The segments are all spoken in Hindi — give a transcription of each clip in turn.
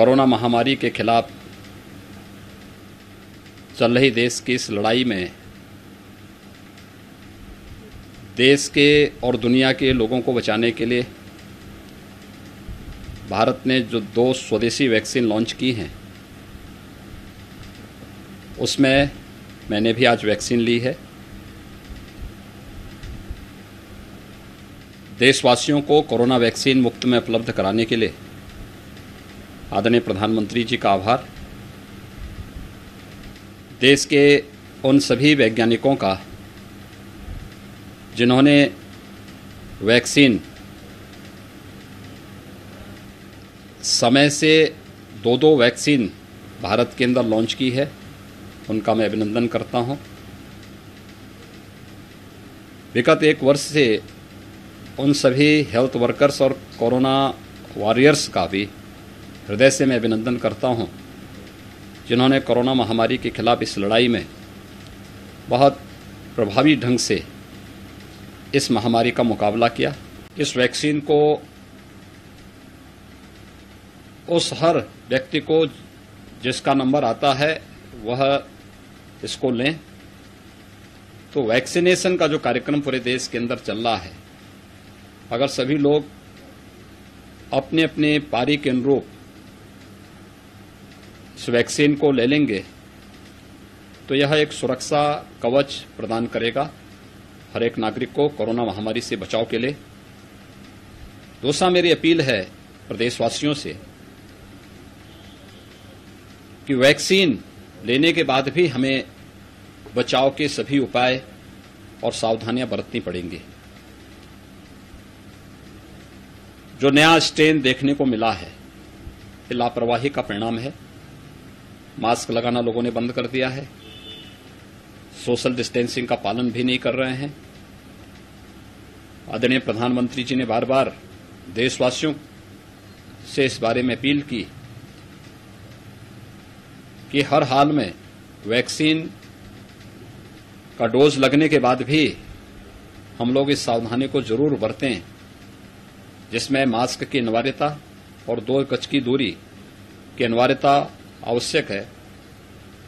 कोरोना महामारी के खिलाफ चल रही देश की इस लड़ाई में देश के और दुनिया के लोगों को बचाने के लिए भारत ने जो दो स्वदेशी वैक्सीन लॉन्च की हैं, उसमें मैंने भी आज वैक्सीन ली है। देशवासियों को कोरोना वैक्सीन मुफ़्त में उपलब्ध कराने के लिए आदरणीय प्रधानमंत्री जी का आभार। देश के उन सभी वैज्ञानिकों का, जिन्होंने वैक्सीन समय से दो दो वैक्सीन भारत के अंदर लॉन्च की है, उनका मैं अभिनंदन करता हूँ। विगत एक वर्ष से उन सभी हेल्थ वर्कर्स और कोरोना वॉरियर्स का भी हृदय से मैं अभिनंदन करता हूँ, जिन्होंने कोरोना महामारी के खिलाफ इस लड़ाई में बहुत प्रभावी ढंग से इस महामारी का मुकाबला किया। इस वैक्सीन को उस हर व्यक्ति को जिसका नंबर आता है, वह इसको लें। तो वैक्सीनेशन का जो कार्यक्रम पूरे देश के अंदर चल रहा है, अगर सभी लोग अपने अपने पारी के अनुरूप वैक्सीन को ले लेंगे तो यह एक सुरक्षा कवच प्रदान करेगा हर एक नागरिक को कोरोना महामारी से बचाव के लिए। दूसरा मेरी अपील है प्रदेशवासियों से कि वैक्सीन लेने के बाद भी हमें बचाव के सभी उपाय और सावधानियाँ बरतनी पड़ेंगी। जो नया स्ट्रेन देखने को मिला है लापरवाही का परिणाम है। मास्क लगाना लोगों ने बंद कर दिया है। सोशल डिस्टेंसिंग का पालन भी नहीं कर रहे हैं। आदरणीय प्रधानमंत्री जी ने बार बार देशवासियों से इस बारे में अपील की कि हर हाल में वैक्सीन का डोज लगने के बाद भी हम लोग इस सावधानी को ज़रूर बरतें, जिसमें मास्क की अनिवार्यता और दो गज की दूरी की अनिवार्यता आवश्यक है।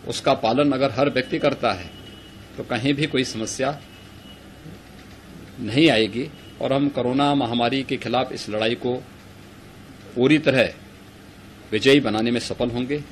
उसका पालन अगर हर व्यक्ति करता है तो कहीं भी कोई समस्या नहीं आएगी और हम कोरोना महामारी के खिलाफ इस लड़ाई को पूरी तरह विजयी बनाने में सफल होंगे।